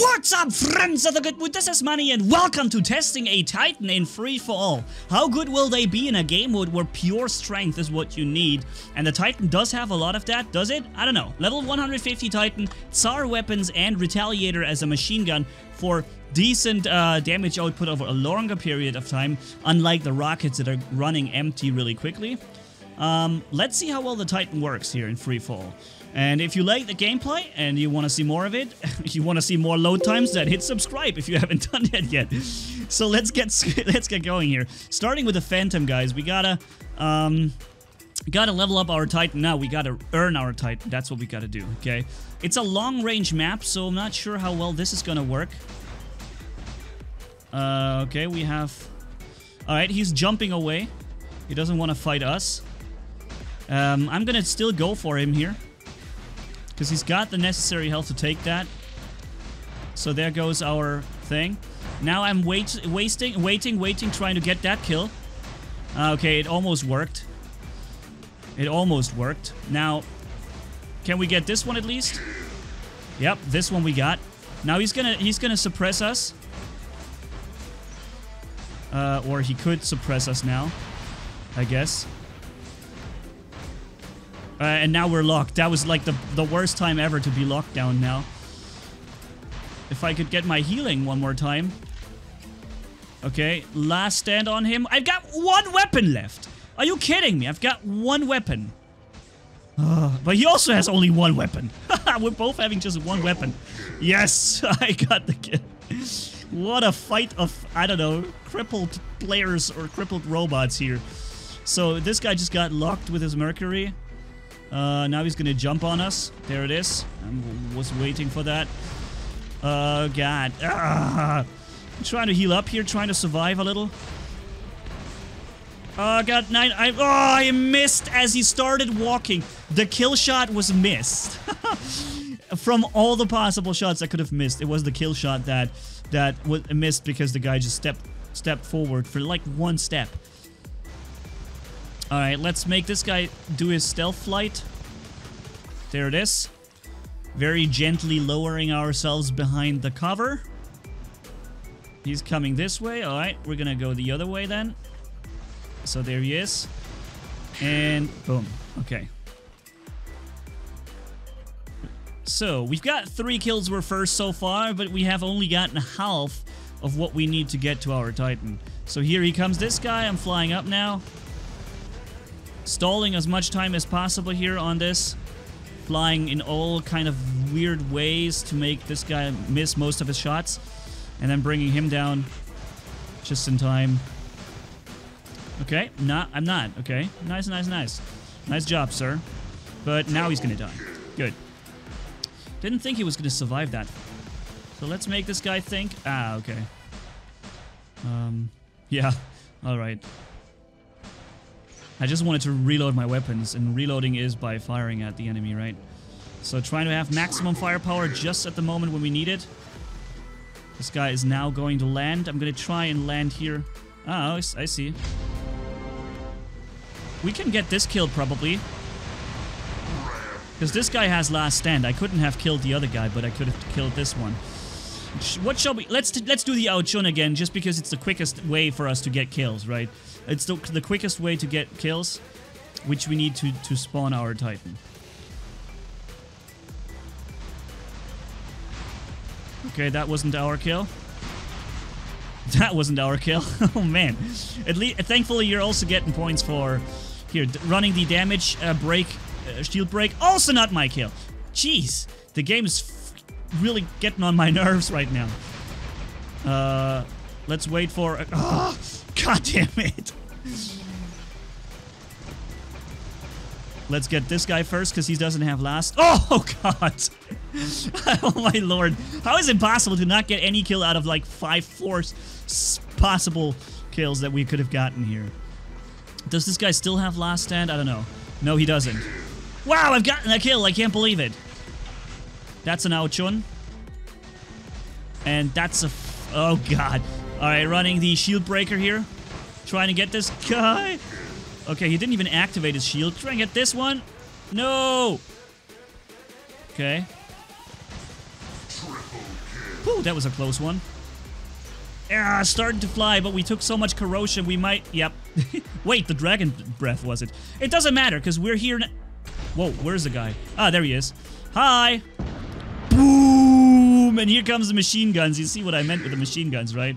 What's up, friends of the good mood? This is Manni, and welcome to testing a Titan in free for all. How good will they be in a game mode where pure strength is what you need? And the Titan does have a lot of that, does it? I don't know. Level 150 Titan, Tsar weapons, and Retaliator as a machine gun for decent uh, damage output over a longer period of time, unlike the rockets that are running empty really quickly. Um, let's see how well the Titan works here in free fall. And if you like the gameplay and you want to see more of it, you want to see more load times, then hit subscribe if you haven't done that yet. So let's get let's get going here. Starting with the Phantom, guys, we gotta um, gotta level up our Titan now. We gotta earn our Titan. That's what we gotta do. Okay, it's a long range map, so I'm not sure how well this is gonna work. Uh, okay, we have. All right, he's jumping away. He doesn't want to fight us. Um, I'm gonna still go for him here. Because he's got the necessary health to take that. So there goes our thing. Now I'm wait wasting, waiting, waiting, trying to get that kill. Uh, okay, it almost worked. It almost worked. Now, can we get this one at least? Yep, this one we got. Now he's gonna he's gonna suppress us. Uh, or he could suppress us now, I guess. Uh, and now we're locked. That was like the, the worst time ever to be locked down now. If I could get my healing one more time. Okay, last stand on him. I've got one weapon left. Are you kidding me? I've got one weapon. Uh, but he also has only one weapon. We're both having just one weapon. Yes, I got the kill. What a fight of, I don't know, crippled players or crippled robots here. So this guy just got locked with his Mercury. Uh, now he's gonna jump on us. There it is. I was waiting for that. Oh, God. Ah. I'm trying to heal up here, trying to survive a little. Oh, God. Nine. I, oh, I missed as he started walking. The kill shot was missed. From all the possible shots I could have missed, it was the kill shot that that was missed because the guy just stepped stepped forward for like one step. Alright, let's make this guy do his stealth flight. There it is. Very gently lowering ourselves behind the cover. He's coming this way. Alright, we're gonna go the other way then. So there he is. And boom. Okay. So, we've got three kills we're first so far, but we have only gotten half of what we need to get to our Titan. So here he comes, this guy. I'm flying up now. Stalling as much time as possible here on this. Flying in all kind of weird ways to make this guy miss most of his shots. And then bringing him down just in time. Okay, not, I'm not, okay. Nice, nice, nice. Nice job, sir. But now he's gonna die. Good. Didn't think he was gonna survive that. So let's make this guy think. Ah, okay. Um, yeah, alright. I just wanted to reload my weapons, and reloading is by firing at the enemy, right? So trying to have maximum firepower just at the moment when we need it. This guy is now going to land. I'm going to try and land here. Oh, I see. We can get this killed, probably. Because this guy has last stand. I couldn't have killed the other guy, but I could have killed this one. What shall we... Let's let's do the Ao Jun again, just because it's the quickest way for us to get kills, right? It's the, the quickest way to get kills, which we need to, to spawn our Titan. Okay, that wasn't our kill. That wasn't our kill. oh man. At least, thankfully, you're also getting points for here running the damage uh, break, uh, shield break. Also not my kill. Jeez, the game is really getting on my nerves right now. Uh, let's wait for. Oh, God damn it! Let's get this guy first because he doesn't have last. Oh, God. oh, my lord. How is it possible to not get any kill out of like five, four possible kills that we could have gotten here? Does this guy still have last stand? I don't know. No, he doesn't. Wow, I've gotten a kill. I can't believe it. That's an Ao Jun. And that's a... oh, God. All right, running the shield breaker here. Trying to get this guy. Okay, he didn't even activate his shield. Try and get this one. No! Okay. Whew, that was a close one. Ah, starting to fly, but we took so much corrosion, we might... Yep. Wait, the dragon breath was it? It doesn't matter, because we're here... Whoa, where's the guy? Ah, there he is. Hi! Boom! And here comes the machine guns. You see what I meant with the machine guns, right?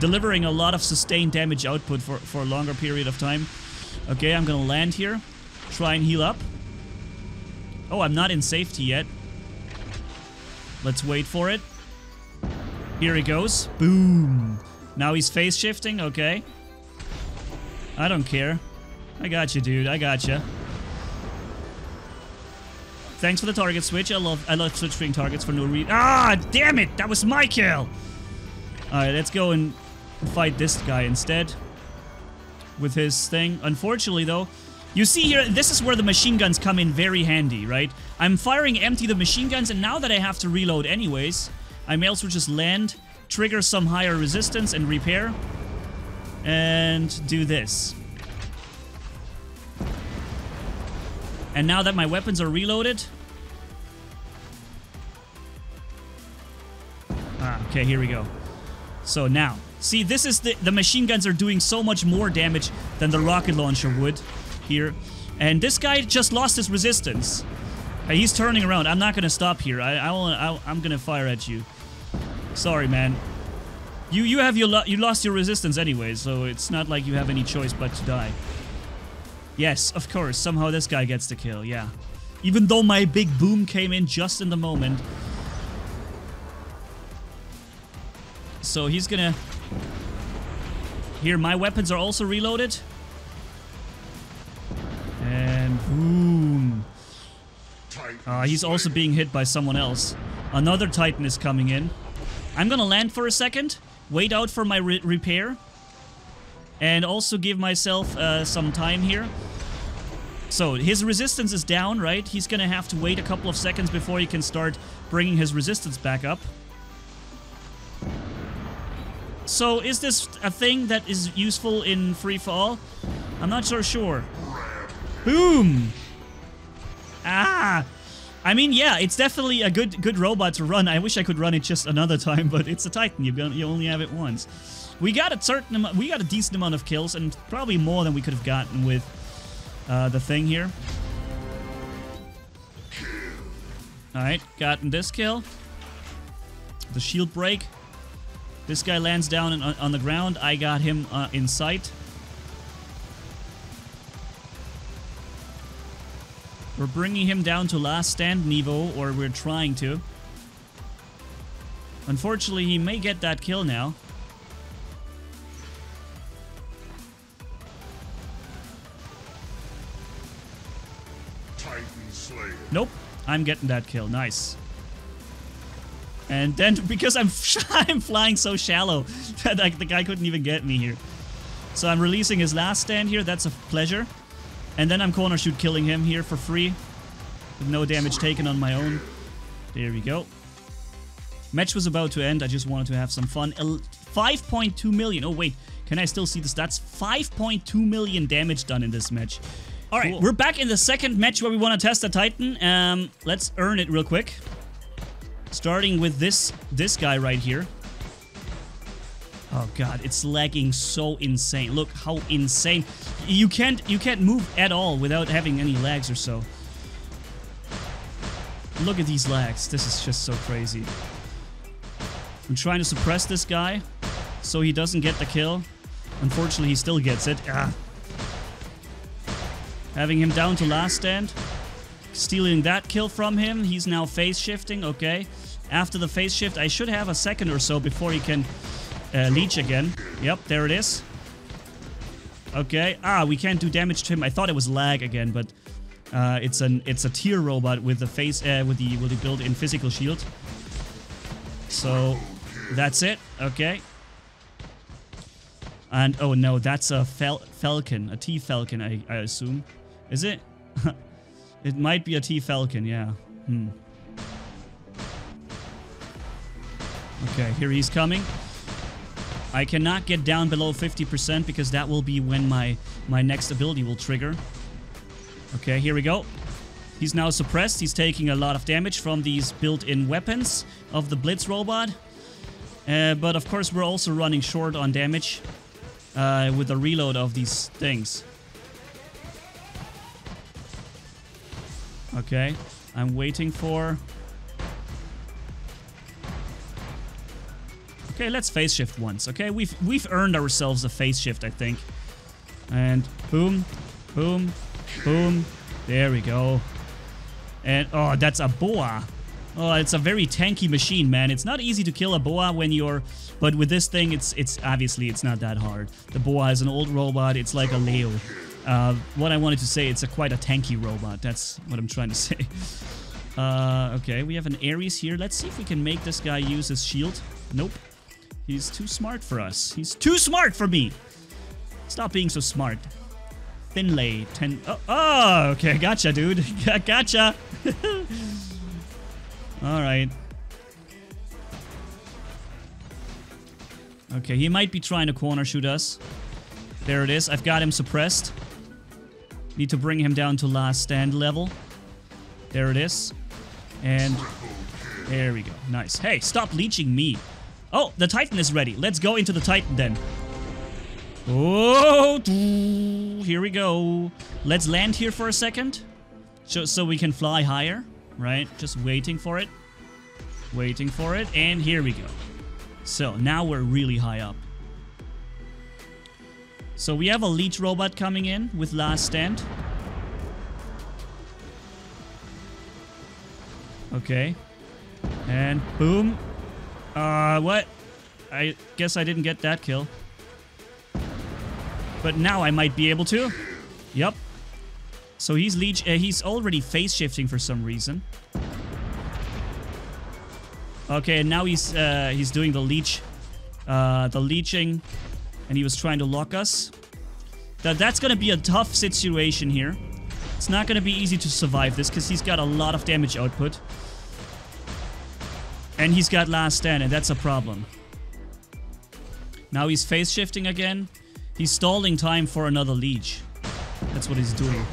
Delivering a lot of sustained damage output for, for a longer period of time. Okay, I'm gonna land here. Try and heal up. Oh, I'm not in safety yet. Let's wait for it. Here he goes. Boom. Now he's face shifting. Okay. I don't care. I got you, dude. I got you. Thanks for the target switch. I love I love switching targets for no reason. Ah, damn it! That was my kill. All right, let's go and fight this guy instead with his thing. Unfortunately, though, you see here, this is where the machine guns come in very handy, right? I'm firing empty the machine guns, and now that I have to reload anyways, I may also just land, trigger some higher resistance and repair, and do this. And now that my weapons are reloaded... Ah, okay, here we go. So now, see, this is the, the machine guns are doing so much more damage than the rocket launcher would here. And this guy just lost his resistance. Uh, he's turning around. I'm not gonna stop here. I, I, will, I I'm gonna fire at you. Sorry, man. You you have your lo you lost your resistance anyway, so it's not like you have any choice but to die. Yes, of course. Somehow this guy gets the kill. Yeah. Even though my big boom came in just in the moment. So he's gonna... Here, my weapons are also reloaded. And boom. Uh, he's also being hit by someone else. Another Titan is coming in. I'm gonna land for a second, wait out for my re repair, and also give myself uh, some time here. So, his resistance is down, right? He's gonna have to wait a couple of seconds before he can start bringing his resistance back up. So, is this a thing that is useful in free-for-all? I'm not so sure. Boom! Ah! I mean, yeah, it's definitely a good good robot to run. I wish I could run it just another time, but it's a Titan. You you only have it once. We got a certain amount, we got a decent amount of kills, and probably more than we could have gotten with uh, the thing here. All right, gotten this kill. The shield break. This guy lands down in, on the ground. I got him uh, in sight. We're bringing him down to last stand Niveau, or we're trying to. Unfortunately, he may get that kill now. Titan Slayer. Nope, I'm getting that kill. Nice. And then, because I'm I'm flying so shallow, that like, the guy couldn't even get me here. So I'm releasing his last stand here. That's a pleasure. And then I'm corner shoot killing him here for free. With no damage taken on my own. There we go. Match was about to end. I just wanted to have some fun. 5.2 million. Oh, wait. Can I still see the stats? 5.2 million damage done in this match. All right, cool. we're back in the second match where we want to test the Titan. Um, let's earn it real quick. Starting with this this guy right here. Oh god, it's lagging so insane. Look how insane. You can't you can't move at all without having any lags or so. Look at these lags. This is just so crazy. I'm trying to suppress this guy so he doesn't get the kill. Unfortunately, he still gets it. Ah. Having him down to last stand. Stealing that kill from him. He's now phase shifting. Okay. After the phase shift, I should have a second or so before he can uh, leech again. Yep, there it is. Okay. Ah, we can't do damage to him. I thought it was lag again, but uh, it's an it's a tier robot with the face uh, with the with the built-in physical shield. So that's it. Okay. And oh no, that's a fel falcon, a T falcon, I, I assume. Is it? it might be a T falcon. Yeah. Hmm. Okay, here he's coming. I cannot get down below 50% because that will be when my, my next ability will trigger. Okay, here we go. He's now suppressed. He's taking a lot of damage from these built-in weapons of the Blitz robot. Uh, but of course, we're also running short on damage uh, with the reload of these things. Okay, I'm waiting for... Okay, let's phase shift once, okay? We've we've earned ourselves a phase shift, I think. And boom, boom, boom. There we go. And oh, that's a boa. Oh, it's a very tanky machine, man. It's not easy to kill a boa when you're... But with this thing, it's it's obviously it's not that hard. The boa is an old robot. It's like a Leo. Uh, what I wanted to say, it's a quite a tanky robot. That's what I'm trying to say. Uh, okay, we have an Ares here. Let's see if we can make this guy use his shield. Nope. He's too smart for us. He's too smart for me. Stop being so smart. Finlay, 10... Oh, oh okay, gotcha, dude. gotcha. Alright. Okay, he might be trying to corner shoot us. There it is. I've got him suppressed. Need to bring him down to last stand level. There it is. And there we go. Nice. Hey, stop leeching me. Oh, the Titan is ready. Let's go into the Titan then. Oh, here we go. Let's land here for a second. So, so we can fly higher, right? Just waiting for it. Waiting for it. And here we go. So, now we're really high up. So we have a leech robot coming in with last stand. Okay. And boom. Uh, what? I guess I didn't get that kill. But now I might be able to. Yep. So he's leech. Uh, he's already phase shifting for some reason. Okay, and now he's uh, he's doing the leech, uh, the leeching, and he was trying to lock us. That that's gonna be a tough situation here. It's not gonna be easy to survive this because he's got a lot of damage output. And he's got last stand, and that's a problem. Now he's phase shifting again. He's stalling time for another leech. That's what he's doing.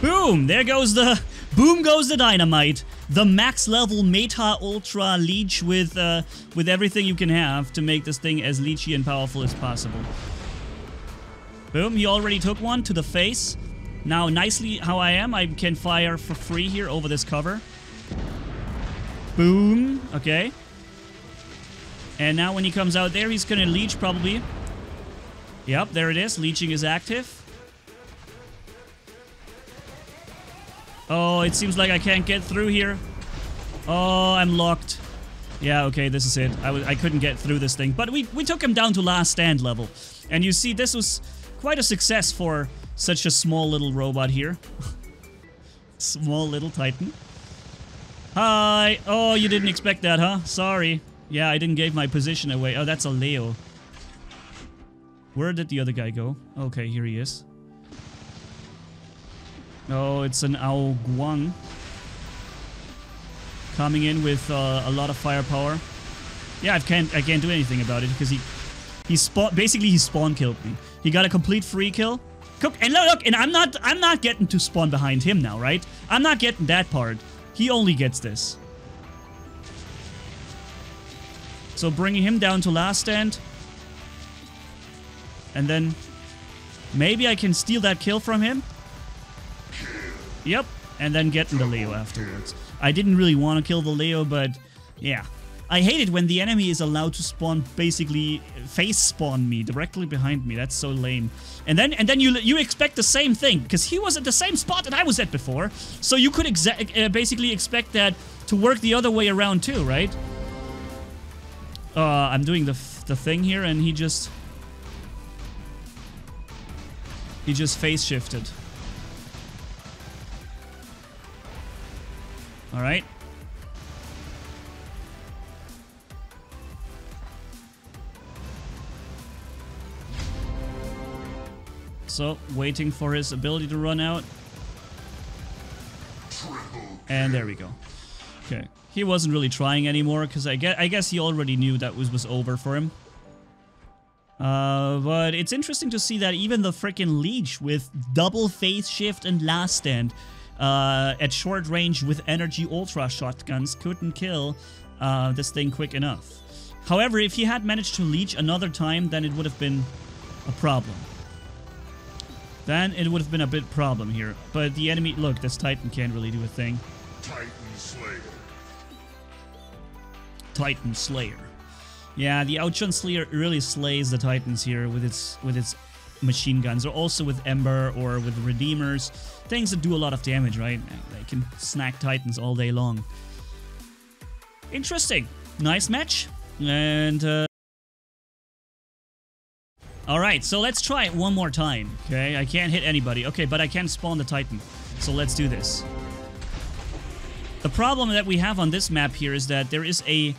Boom! There goes the... Boom goes the dynamite. The max level meta ultra leech with uh, with everything you can have to make this thing as leechy and powerful as possible. Boom, he already took one to the face. Now, nicely how I am, I can fire for free here over this cover. Boom. Okay. And now when he comes out there, he's gonna leech probably. Yep, there it is. Leeching is active. Oh, it seems like I can't get through here. Oh, I'm locked. Yeah, okay, this is it. I w I couldn't get through this thing. But we, we took him down to last stand level. And you see, this was quite a success for such a small little robot here. small little titan. Hi! Oh, you didn't expect that, huh? Sorry. Yeah, I didn't give my position away. Oh, that's a Leo. Where did the other guy go? Okay, here he is. Oh, it's an Ao Guang. Coming in with uh, a lot of firepower. Yeah, I can't I can't do anything about it because he he spawn basically he spawn killed me. He got a complete free kill. And look, look, and I'm not I'm not getting to spawn behind him now, right? I'm not getting that part. He only gets this. So bringing him down to last stand. And then maybe I can steal that kill from him. Yep. And then get in the Leo afterwards. I didn't really want to kill the Leo, but yeah. I hate it when the enemy is allowed to spawn, basically face spawn me directly behind me. That's so lame. And then and then you you expect the same thing because he was at the same spot that I was at before. So you could uh, basically expect that to work the other way around too, right? Uh, I'm doing the the thing here, and he just he just face shifted. All right. So, waiting for his ability to run out. And there we go. Okay. He wasn't really trying anymore, because I guess, I guess he already knew that was, was over for him. Uh, but it's interesting to see that even the freaking Leech with double phase shift and last stand uh, at short range with energy ultra shotguns couldn't kill uh, this thing quick enough. However, if he had managed to leech another time, then it would have been a problem. Then it would have been a bit problem here. But the enemy... Look, this Titan can't really do a thing. Titan Slayer. Titan Slayer. Yeah, the Ao Jun Slayer really slays the Titans here with its with its machine guns, or also with Ember or with Redeemers. Things that do a lot of damage, right? They can snack Titans all day long. Interesting. Nice match. And, uh... Alright, so let's try it one more time, okay? I can't hit anybody. Okay, but I can spawn the Titan. So let's do this. The problem that we have on this map here is that there is a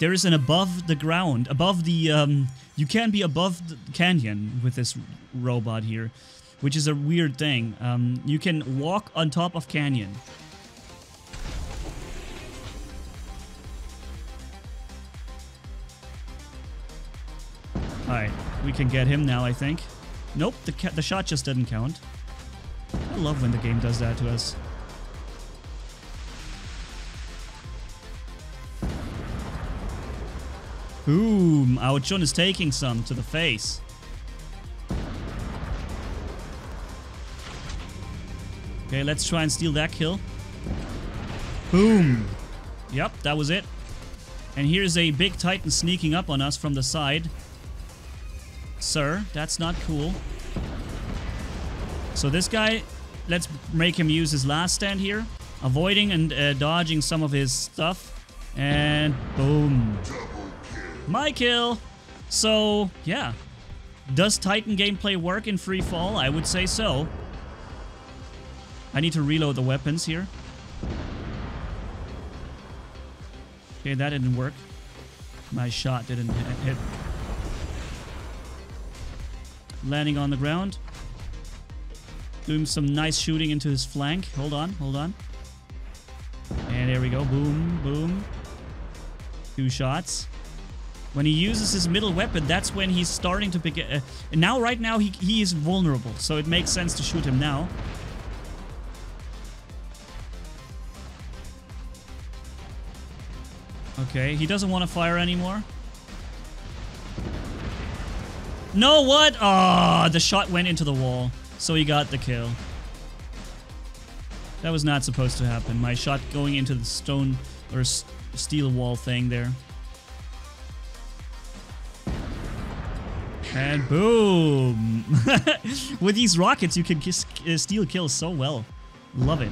there is an above the ground, above the um you can be above the canyon with this robot here, which is a weird thing. Um you can walk on top of canyon. Alright, we can get him now, I think. Nope, the, the shot just didn't count. I love when the game does that to us. Boom! Ao Jun is taking some to the face. Okay, let's try and steal that kill. Boom! Yep, that was it. And here's a big titan sneaking up on us from the side. Sir, that's not cool. So this guy, let's make him use his last stand here. Avoiding and uh, dodging some of his stuff. And boom. My kill. So, yeah. Does Titan gameplay work in free fall? I would say so. I need to reload the weapons here. Okay, that didn't work. My shot didn't hit. Landing on the ground. Doing some nice shooting into his flank. Hold on, hold on. And there we go. Boom, boom. Two shots. When he uses his middle weapon, that's when he's starting to pick... Uh, now, right now, he, he is vulnerable. So it makes sense to shoot him now. Okay, he doesn't want to fire anymore. No, what? Ah, oh, the shot went into the wall. So he got the kill. That was not supposed to happen. My shot going into the stone or steel wall thing there. And boom! With these rockets, you can uh, steal kills so well. Love it.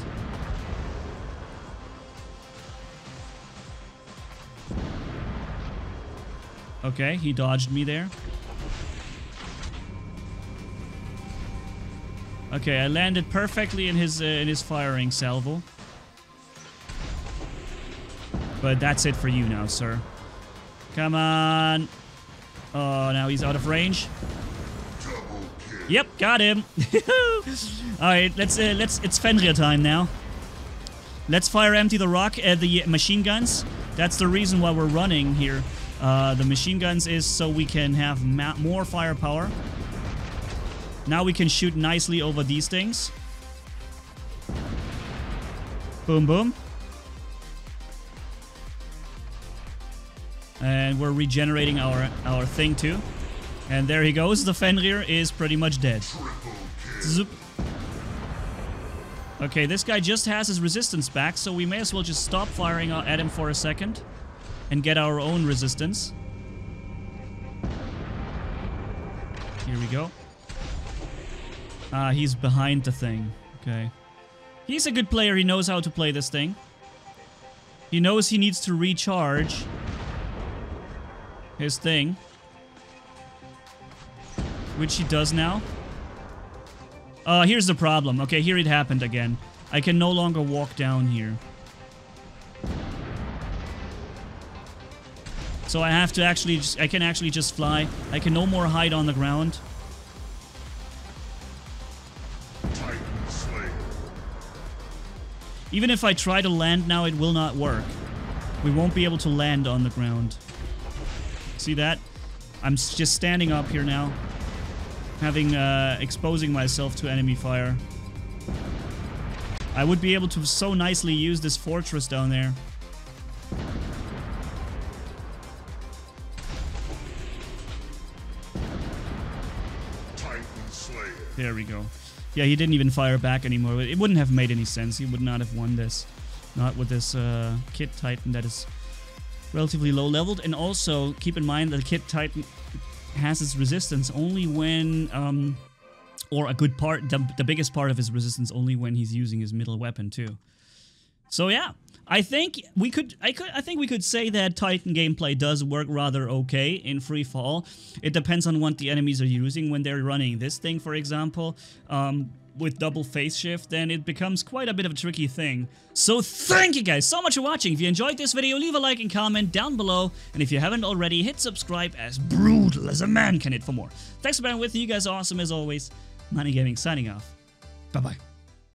Okay, he dodged me there. Okay, I landed perfectly in his uh, in his firing salvo. But that's it for you now, sir. Come on. Oh, now he's out of range. Yep, got him. All right, let's uh, let's it's Fenrir time now. Let's fire empty the rock at the machine guns. That's the reason why we're running here. Uh, the machine guns is so we can have more firepower. Now we can shoot nicely over these things. Boom, boom. And we're regenerating our, our thing too. And there he goes. The Fenrir is pretty much dead. Zoop. Okay, this guy just has his resistance back, so we may as well just stop firing at him for a second and get our own resistance. Here we go. Ah, uh, he's behind the thing. Okay. He's a good player. He knows how to play this thing. He knows he needs to recharge his thing. Which he does now. Uh, here's the problem. Okay, here it happened again. I can no longer walk down here. So I have to actually, just, I can actually just fly. I can no more hide on the ground. Even if I try to land now, it will not work. We won't be able to land on the ground. See that? I'm just standing up here now. Having, uh, exposing myself to enemy fire. I would be able to so nicely use this fortress down there. There we go. Yeah, he didn't even fire back anymore. It wouldn't have made any sense. He would not have won this. Not with this uh, Kit Titan that is relatively low leveled. And also, keep in mind that Kit Titan has its resistance only when... Um, or a good part, the, the biggest part of his resistance only when he's using his middle weapon too. So yeah, I think we could I could I think we could say that Titan gameplay does work rather okay in free fall. It depends on what the enemies are using when they're running this thing, for example. Um, with double phase shift, then it becomes quite a bit of a tricky thing. So thank you guys so much for watching. If you enjoyed this video, leave a like and comment down below. And if you haven't already, hit subscribe as brutal as a man can hit for more. Thanks for being with you guys awesome as always. Manni Gaming signing off. Bye-bye.